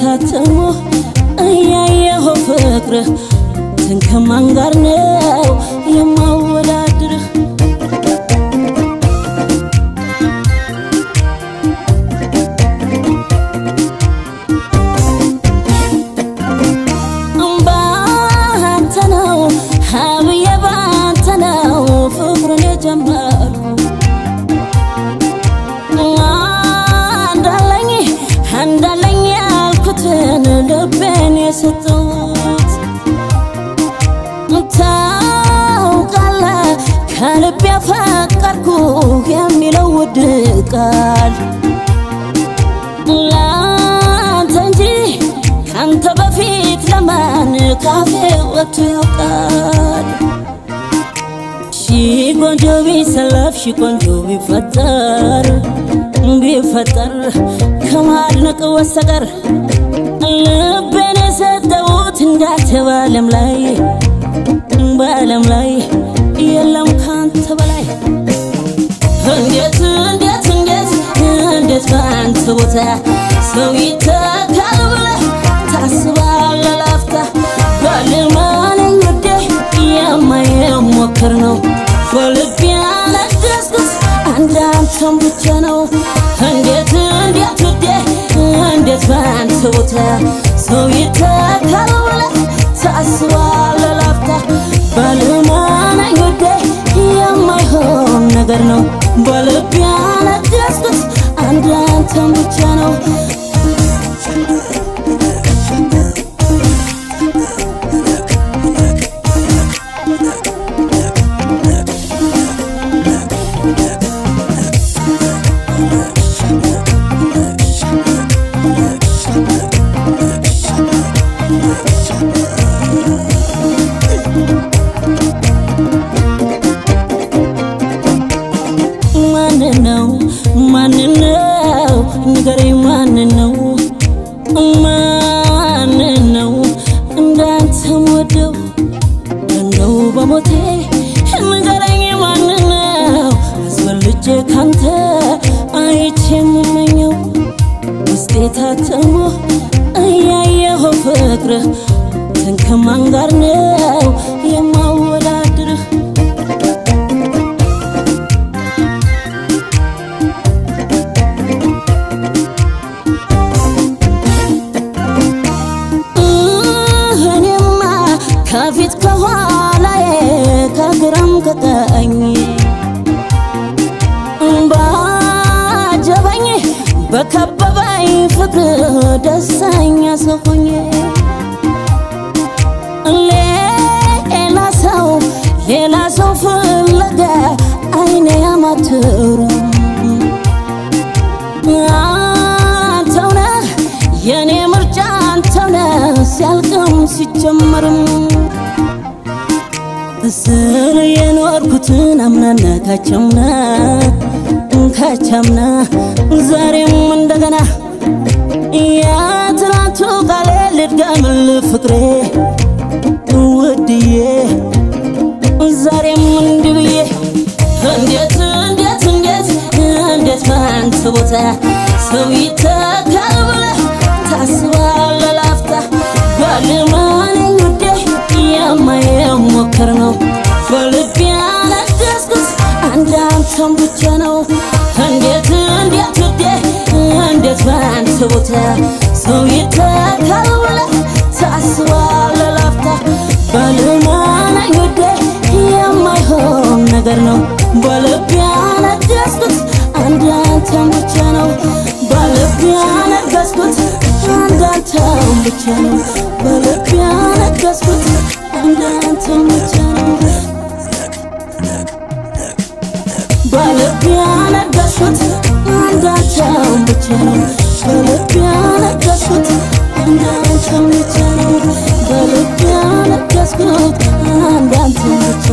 ታትሞ እያየሁ ፍቅርህ ትንከማን ጋር ነው የማወዳድርህ የሚለው ውድ ቃል ላንተ እንጂ ካንተ በፊት ለማን ካፌ ወጥቶ ያውቃል? ሺ ቆንጆ ቢሰለፍ ሺ ቆንጆ ቢፈጠር ቢፈጠር ከማድነቅ በስተቀር ልቤን የሰጠሁት እንዳንተ በዓለም ላይ በዓለም ላይ የለም ካንተ በላይ እንዴት እንዴት እንዴት እንዴት በአንተ ቦታ ሰው ይተካል ብለህ ታስባለህ? ላፍታ ባለማለኝ ውዴ የማይሞክር ነው። በልቤ ያነገስኩት አንድ አንተን ብቻ ነው። እንዴት እንዴት ውዴ እንዴት በአንተ ቦታ ሰው ይተካል ብለህ ታስባለህ? ላፍታ ባለማለኝ ውዴ የማይሆን ነገር ነው በልቤ ያነገስኩት አንድ አንተን ብቻ ነው ንገረኝ ማን ነው ማን ነው እንዳንተ ወደው ነው በሞቴ ንገረኝ ማን ነው አስበልጬ ካንተ አይቼ የምመኘው ውስጤ ታትሞ እያየሁ ፍቅርህ ትንከማን ጋር ነው ከፊት ከኋላዬ ከግራም ከቀኝ ባጀበኝ በከበበኝ ፍቅር ደስተኛ ሰው ሆኜ ሌላ ሰው ሌላ ሰው ፍለጋ አይኔ ያማትሩም አንተው ነህ የኔ ምርጫ አንተው ነህ ሲያልቅም ሲጀመርም እስር የኖርኩትን አምናና ካቻምና ካቻምና ዛሬም እንደገና የትናንቱ ቃሌ ልድገምል ፍቅሬ ውድዬ ዛሬም እንዲህ ብዬ እንዴት እንዴት እንዴት እንዴት በአንተ ቦታ ሰው ነው በልቤ ያነገስኩት አንድ አንተን ብቻ ነው እንዴት እንዴት ውዴ እንዴት በአንተ ቦታ ሰው ይተካል ብለህ ታስባለህ ላፍታ ባለማለኝ ውዴ የማይሆን ነገር ነው በልቤ ያነገስኩት አንድ አንተን ብቻ ነው በልቤ ያነገስኩት አንድ አንተን ብቻ ነው በልቤ ያነገስኩት አንድ አንተን ብቻ ነው ያነገሱት አንዳቸውን ብቻ በልብ ያነገሱት አንዳቸውን ብቻ በልብ ያነገስኩት አንዳንተ ብቻ